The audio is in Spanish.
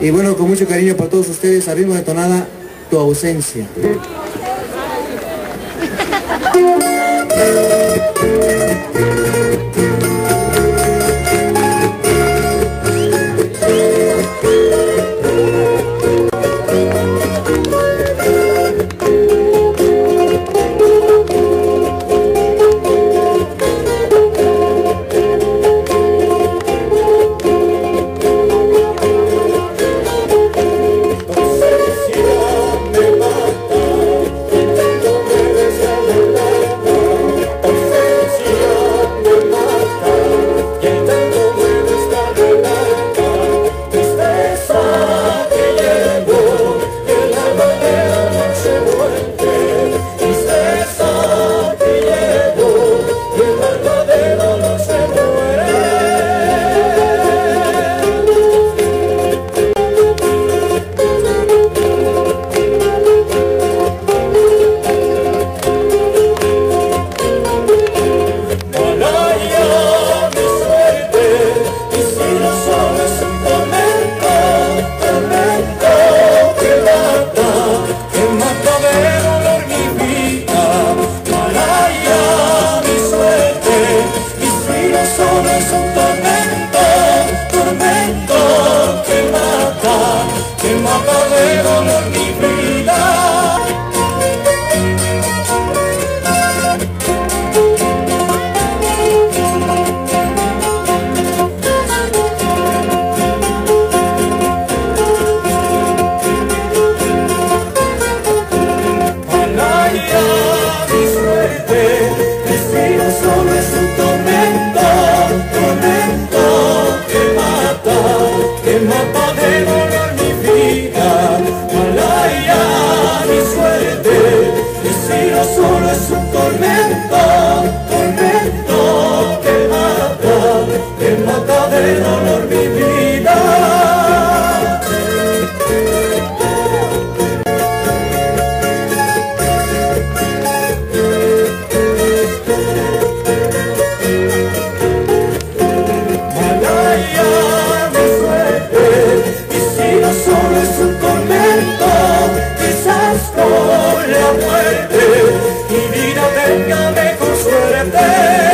Y bueno, con mucho cariño para todos ustedes, a ritmo de tonada, tu ausencia. Quizás con suerte, mi vida tenga mejor suerte.